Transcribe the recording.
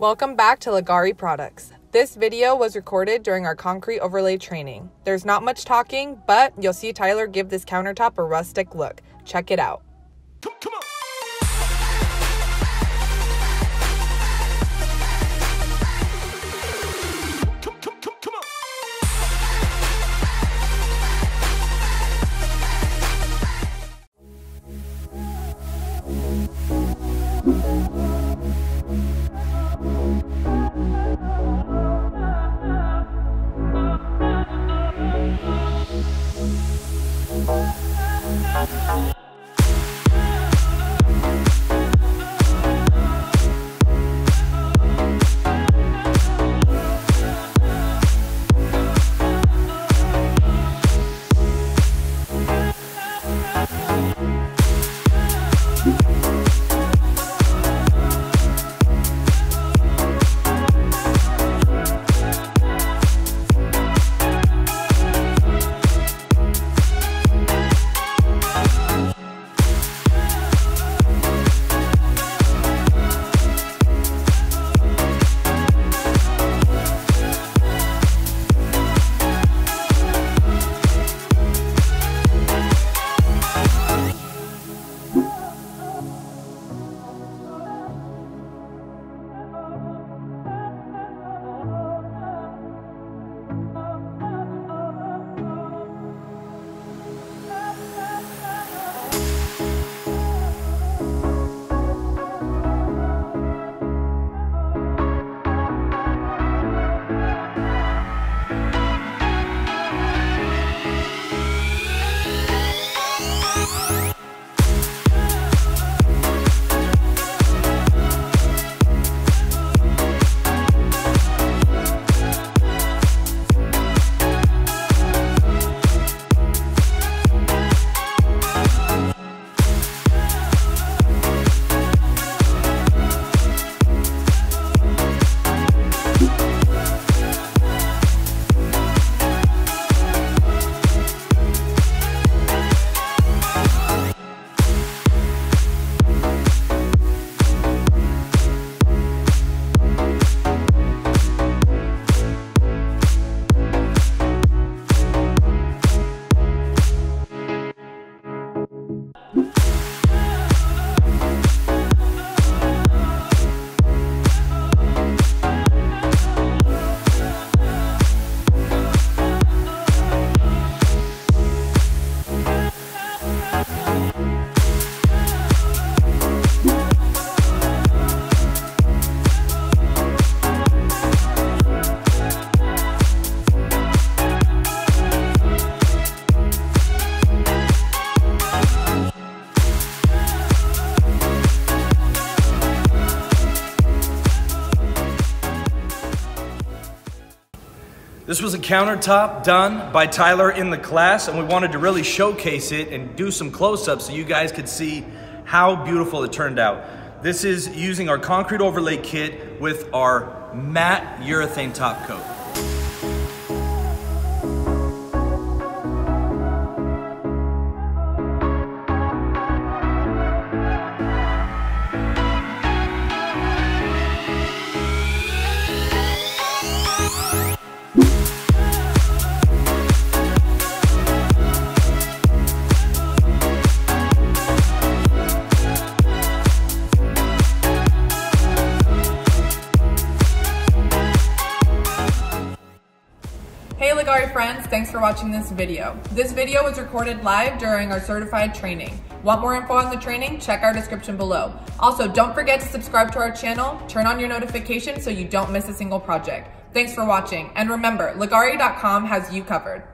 Welcome back to Leggari Products. This video was recorded during our concrete overlay training. There's not much talking, but you'll see Tylor give this countertop a rustic look. Check it out. Come, come on. Come, come, come, come on. This was a countertop done by Tylor in the class, and we wanted to really showcase it and do some close-ups so you guys could see how beautiful it turned out. This is using our concrete overlay kit with our matte urethane top coat. Leggari friends, thanks for watching this video. This video was recorded live during our certified training. Want more info on the training? Check our description below. Also, don't forget to subscribe to our channel, turn on your notifications so you don't miss a single project. Thanks for watching, and remember, Leggari.com has you covered.